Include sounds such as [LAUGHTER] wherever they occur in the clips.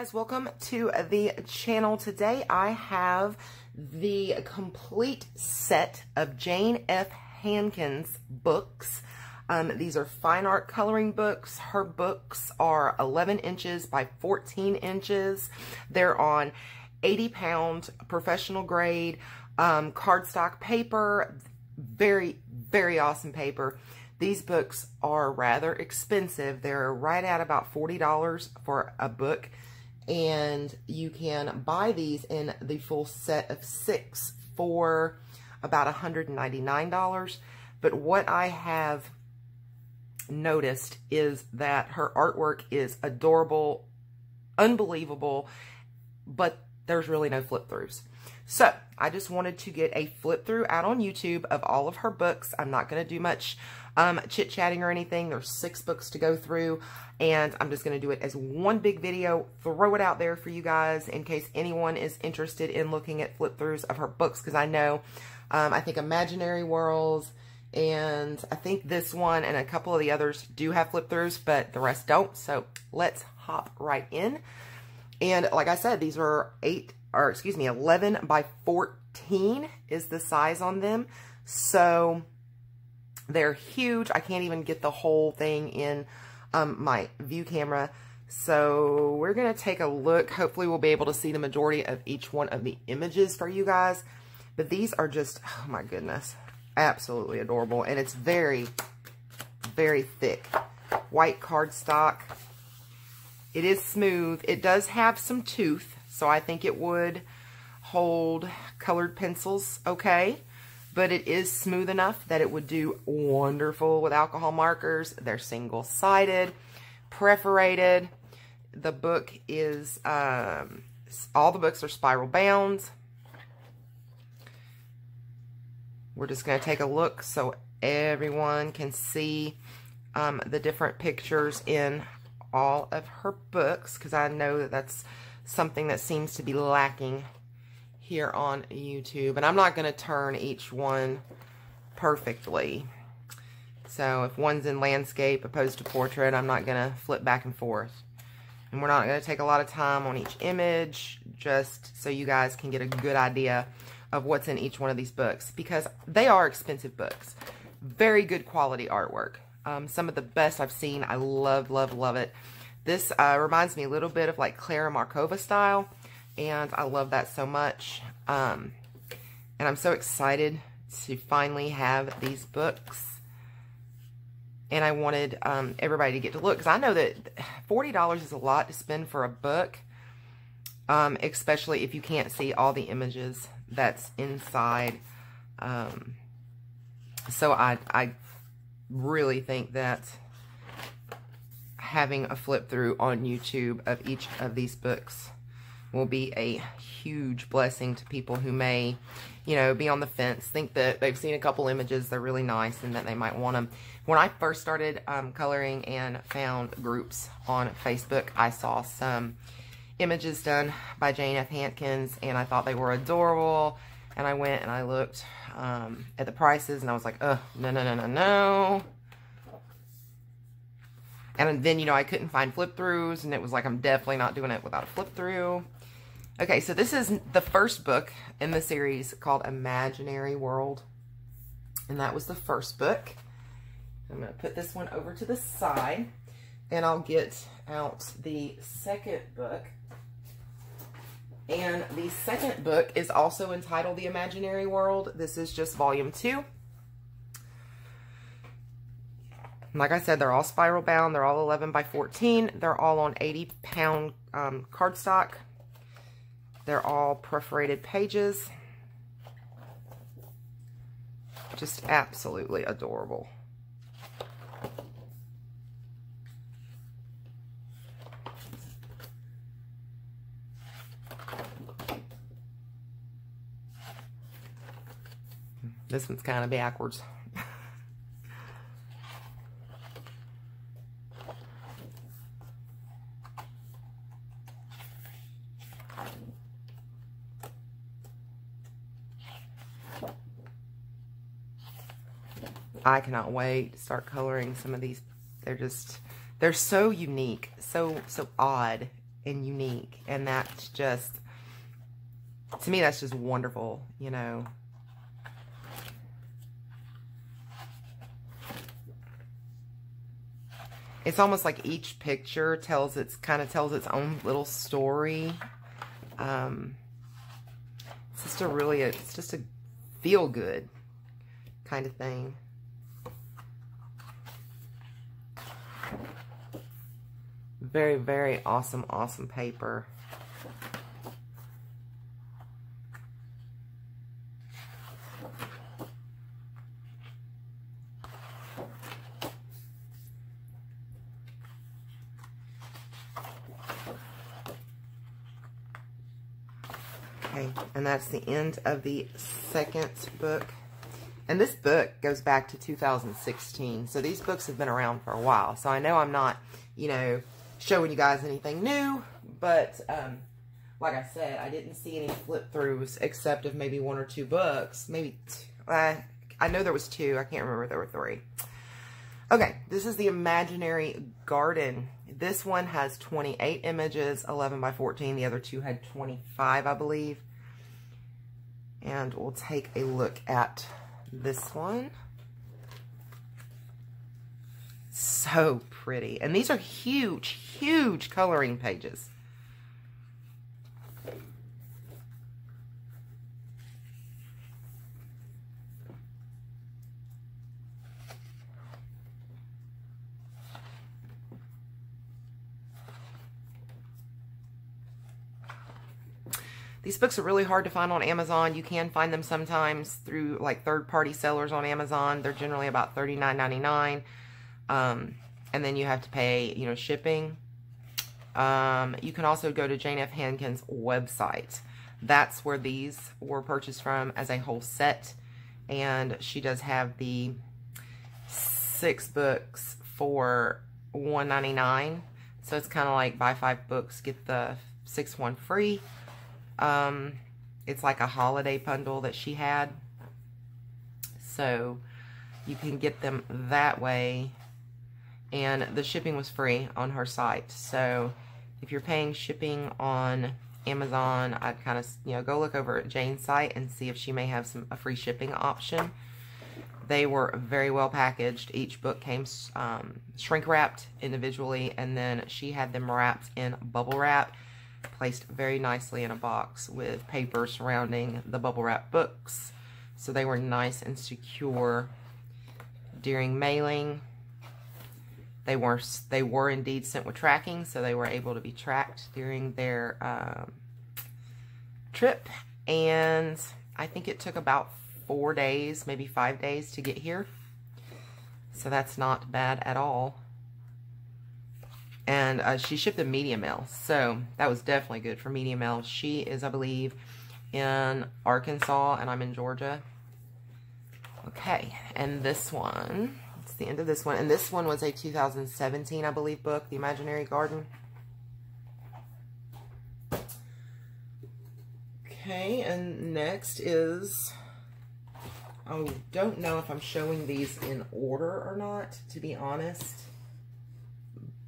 guys, welcome to the channel. Today I have the complete set of Jane F. Hankins books. Um, these are fine art coloring books. Her books are 11 inches by 14 inches. They're on 80 pound professional grade um, cardstock paper. Very, very awesome paper. These books are rather expensive. They're right at about $40 for a book. And you can buy these in the full set of six for about $199. But what I have noticed is that her artwork is adorable, unbelievable, but there's really no flip throughs. So I just wanted to get a flip through out on YouTube of all of her books. I'm not going to do much um, chit-chatting or anything. There's six books to go through, and I'm just going to do it as one big video, throw it out there for you guys in case anyone is interested in looking at flip-throughs of her books, because I know, um, I think Imaginary Worlds, and I think this one and a couple of the others do have flip-throughs, but the rest don't, so let's hop right in. And like I said, these are 8, or excuse me, 11 by 14 is the size on them, so they're huge. I can't even get the whole thing in um, my view camera. So we're going to take a look. Hopefully we'll be able to see the majority of each one of the images for you guys. But these are just, oh my goodness, absolutely adorable. And it's very, very thick. White cardstock. It is smooth. It does have some tooth, so I think it would hold colored pencils okay but it is smooth enough that it would do wonderful with alcohol markers. They're single-sided, perforated. The book is, um, all the books are spiral bound. We're just going to take a look so everyone can see um, the different pictures in all of her books because I know that that's something that seems to be lacking here on YouTube. And I'm not going to turn each one perfectly. So if one's in landscape opposed to portrait, I'm not going to flip back and forth. And we're not going to take a lot of time on each image, just so you guys can get a good idea of what's in each one of these books. Because they are expensive books. Very good quality artwork. Um, some of the best I've seen. I love, love, love it. This uh, reminds me a little bit of like Klara Markova style and I love that so much. Um, and I'm so excited to finally have these books. And I wanted um, everybody to get to look, because I know that $40 is a lot to spend for a book, um, especially if you can't see all the images that's inside. Um, so I, I really think that having a flip through on YouTube of each of these books will be a huge blessing to people who may, you know, be on the fence, think that they've seen a couple images, they're really nice, and that they might want them. When I first started um, coloring and found groups on Facebook, I saw some images done by Jane F. Hankins, and I thought they were adorable, and I went and I looked um, at the prices, and I was like, oh, no, no, no, no, no. And then, you know, I couldn't find flip throughs, and it was like, I'm definitely not doing it without a flip through. Okay, so this is the first book in the series called Imaginary World. And that was the first book. I'm going to put this one over to the side. And I'll get out the second book. And the second book is also entitled The Imaginary World. This is just volume two. Like I said, they're all spiral bound. They're all 11 by 14. They're all on 80 pound um, cardstock. They're all perforated pages. Just absolutely adorable. This one's kind of backwards. I cannot wait to start coloring some of these. They're just, they're so unique, so, so odd. and unique. And that's just, to me, that's just wonderful, you know. It's almost like each picture tells its, kind of tells its own little story. Um, it's just a really, it's just a feel good kind of thing. Very, very awesome, awesome paper. Okay, and that's the end of the second book. And this book goes back to 2016. So these books have been around for a while. So I know I'm not, you know, showing you guys anything new. But, um, like I said, I didn't see any flip-throughs except of maybe one or two books. Maybe, uh, I know there was two. I can't remember there were three. Okay, this is the Imaginary Garden. This one has 28 images, 11 by 14. The other two had 25, I believe. And we'll take a look at this one. So pretty. And these are huge, huge coloring pages. These books are really hard to find on Amazon. You can find them sometimes through like third-party sellers on Amazon. They're generally about $39.99. Um, and then you have to pay, you know, shipping. Um, you can also go to Jane F. Hankin's website. That's where these were purchased from as a whole set. And she does have the six books for $1.99. So it's kind of like buy five books, get the sixth one free. Um, it's like a holiday bundle that she had. So you can get them that way. And the shipping was free on her site. So if you're paying shipping on Amazon, I'd kind of, you know, go look over at Jane's site and see if she may have some a free shipping option. They were very well packaged. Each book came um, shrink wrapped individually, and then she had them wrapped in bubble wrap placed very nicely in a box with paper surrounding the bubble wrap books. So they were nice and secure during mailing. They were they were indeed sent with tracking, so they were able to be tracked during their um, trip. And I think it took about four days, maybe five days to get here. So that's not bad at all and uh, she shipped a media mail. So that was definitely good for media mail. She is, I believe, in Arkansas, and I'm in Georgia. Okay, and this one, the end of this one. And this one was a 2017, I believe, book, The Imaginary Garden. Okay, and next is, I don't know if I'm showing these in order or not, to be honest.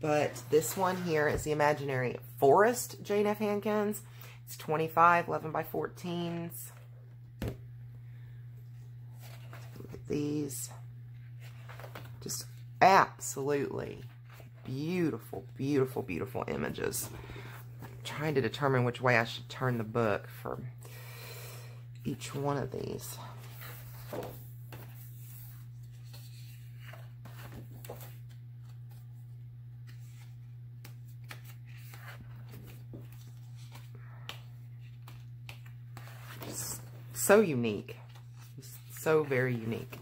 But this one here is the Imaginary Forest Jane F. Hankins. It's 25, 11 by 14s. Look at these. Just absolutely beautiful, beautiful, beautiful images. I'm trying to determine which way I should turn the book for each one of these. so unique. So very unique.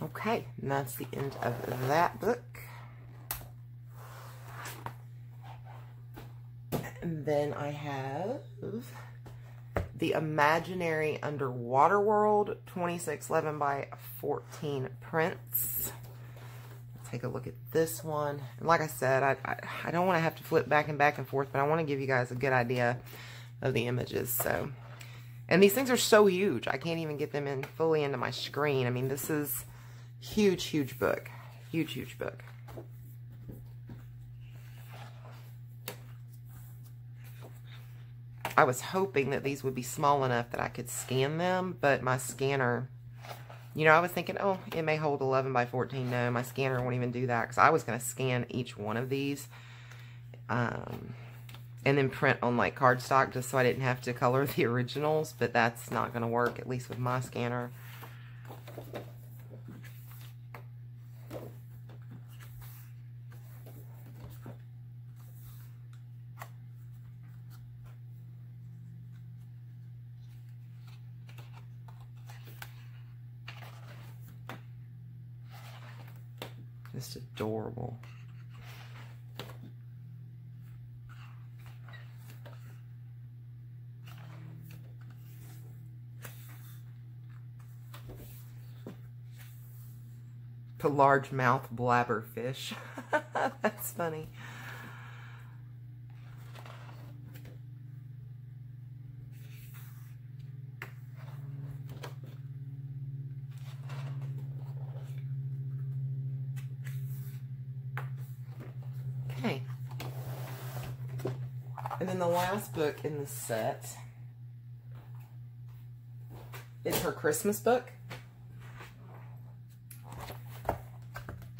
Okay, and that's the end of that book. And then I have the Imaginary Underwater World 2611 by 14 prints. Take a look at this one. And like I said, I, I, I don't want to have to flip back and back and forth, but I want to give you guys a good idea of the images. So, And these things are so huge. I can't even get them in fully into my screen. I mean, this is huge, huge book. Huge, huge book. I was hoping that these would be small enough that I could scan them, but my scanner, you know, I was thinking, oh, it may hold 11 by 14. No, my scanner won't even do that because I was going to scan each one of these um, and then print on like cardstock just so I didn't have to color [LAUGHS] the originals, but that's not going to work, at least with my scanner. Just adorable. The largemouth blabberfish. [LAUGHS] That's funny. Okay. And then the last book in the set is her Christmas book.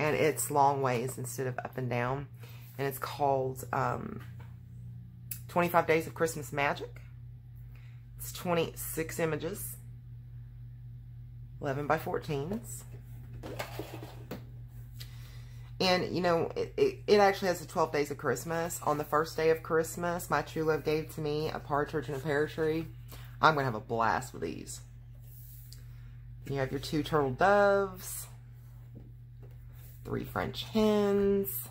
And it's long ways instead of up and down. And it's called um, 25 Days of Christmas Magic. It's 26 images. 11 by 14s. And, you know, it, it, it, actually has the 12 days of Christmas. On the first day of Christmas, my true love gave to me a partridge and a pear tree. I'm going to have a blast with these. You have your two turtle doves, three French hens,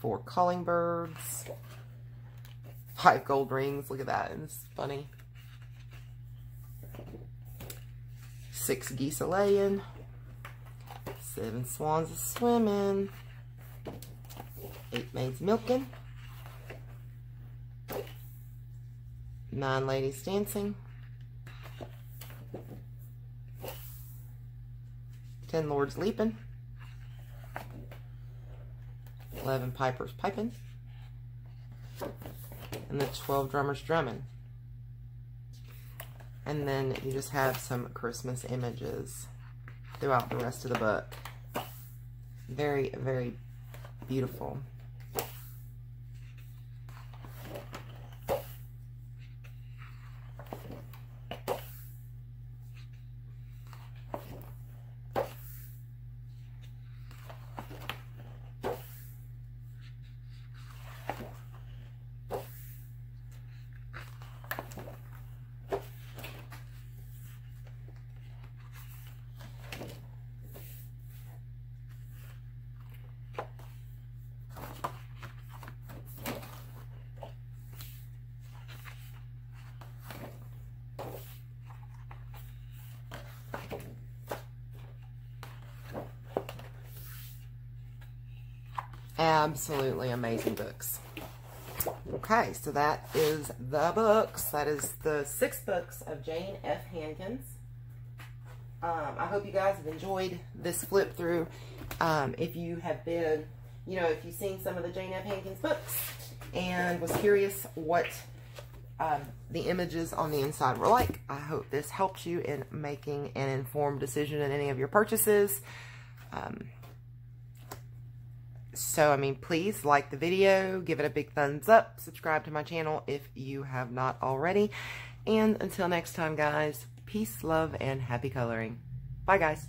four calling birds, five gold rings. Look at that. It's funny. Six geese a laying. Seven swans a swimming. Eight maids milking. Nine ladies dancing. Ten lords leaping. Eleven pipers piping. And the twelve drummers drumming. And then you just have some Christmas images throughout the rest of the book. Very, very beautiful. Absolutely amazing books. Okay, so that is the books. That is the six books of Jane F. Hankins. Um, I hope you guys have enjoyed this flip through. Um, if you have been, you know, if you've seen some of the Jane F. Hankins books and was curious what um, the images on the inside were like, I hope this helped you in making an informed decision in any of your purchases. Um, so, I mean, please like the video, give it a big thumbs up, subscribe to my channel if you have not already. And until next time, guys, peace, love, and happy coloring. Bye, guys.